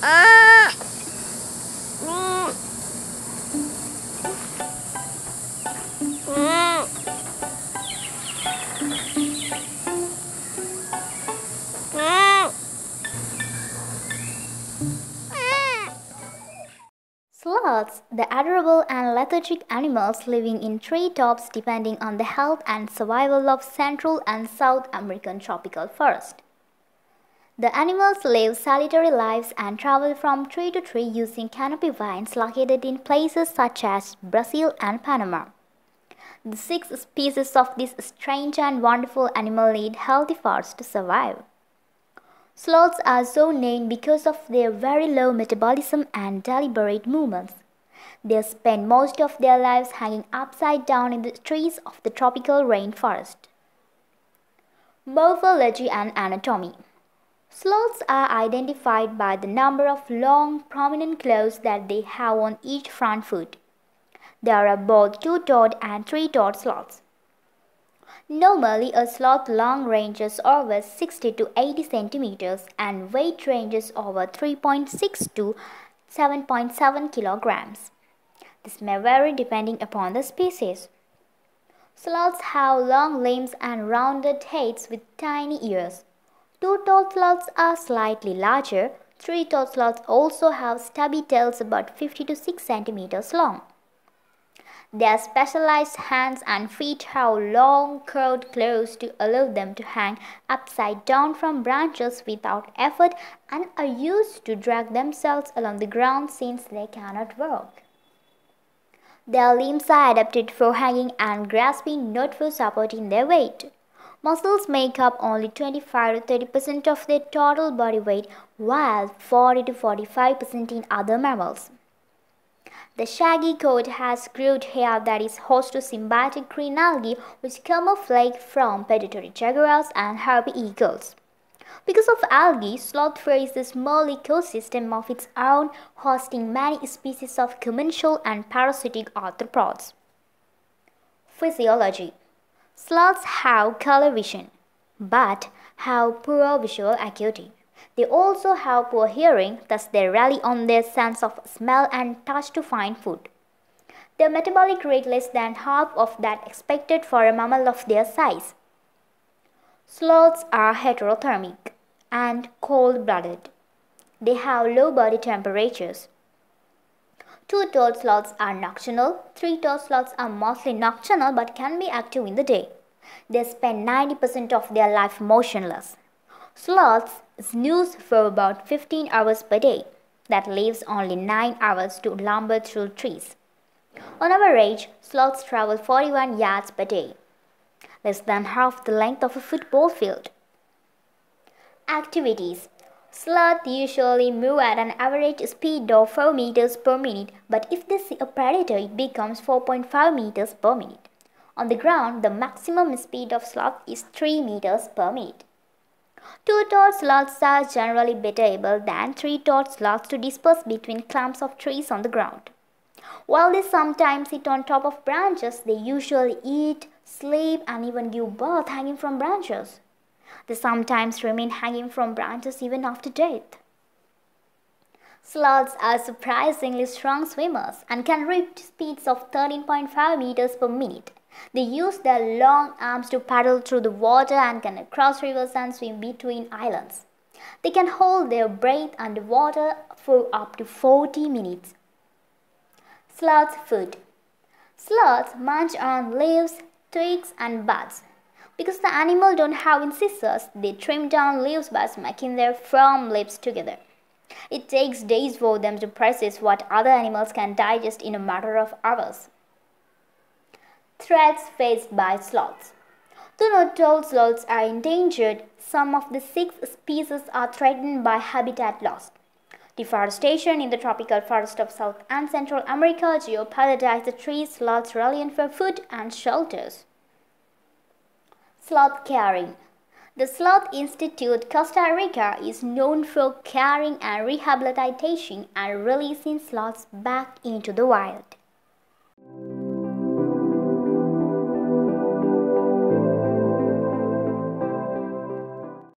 Ah! Sloths, the adorable and lethargic animals living in treetops depending on the health and survival of Central and South American tropical forest. The animals live solitary lives and travel from tree to tree using canopy vines located in places such as Brazil and Panama. The six species of this strange and wonderful animal need healthy forests to survive. Sloths are so named because of their very low metabolism and deliberate movements. They spend most of their lives hanging upside down in the trees of the tropical rainforest. Morphology and anatomy. Sloths are identified by the number of long, prominent claws that they have on each front foot. There are both two-toed and three-toed sloths. Normally, a sloth long ranges over 60 to 80 centimeters and weight ranges over 3.6 to 7.7 kilograms. This may vary depending upon the species. Sloths have long limbs and rounded heads with tiny ears. Two-toed sloths are slightly larger. Three-toed sloths also have stubby tails about 50 to 6 centimeters long. Their specialized hands and feet have long curved claws to allow them to hang upside down from branches without effort and are used to drag themselves along the ground since they cannot walk. Their limbs are adapted for hanging and grasping, not for supporting their weight. Muscles make up only 25 to 30% of their total body weight, while 40 to 45% in other mammals. The shaggy coat has growed hair that is host to symbiotic green algae which camouflage from predatory jaguars and harpy eagles. Because of algae, sloth is a small ecosystem of its own, hosting many species of commensal and parasitic arthropods. Physiology Sloths have color vision, but have poor visual acuity. They also have poor hearing, thus they rely on their sense of smell and touch to find food. Their metabolic rate is less than half of that expected for a mammal of their size. Sloths are heterothermic and cold-blooded. They have low body temperatures. Two-toed sloths are nocturnal. Three-toed sloths are mostly nocturnal but can be active in the day. They spend 90% of their life motionless. Sloths snooze for about 15 hours per day. That leaves only 9 hours to lumber through trees. On average, sloths travel 41 yards per day, less than half the length of a football field. Activities Sloths usually move at an average speed of 4 meters per minute, but if they see a predator, it becomes 4.5 meters per minute. On the ground, the maximum speed of sloth is 3 meters per minute. Two-toed sloths are generally better able than three-toed sloths to disperse between clumps of trees on the ground. While they sometimes sit on top of branches, they usually eat, sleep, and even give birth hanging from branches. They sometimes remain hanging from branches even after death. Sloths are surprisingly strong swimmers and can reach speeds of 13.5 meters per minute. They use their long arms to paddle through the water and can cross rivers and swim between islands. They can hold their breath underwater for up to 40 minutes. Sloth food. Sloths munch on leaves, twigs and buds. Because the animal don't have incisors, they trim down leaves by smacking their firm lips together. It takes days for them to process what other animals can digest in a matter of hours. Threats faced by sloths. Though not all sloths are endangered, some of the six species are threatened by habitat loss. Deforestation in the tropical forest of South and Central America jeopardizes the trees sloths rely on for food and shelters. Sloth caring. The Sloth Institute Costa Rica is known for caring and rehabilitation and releasing sloths back into the wild.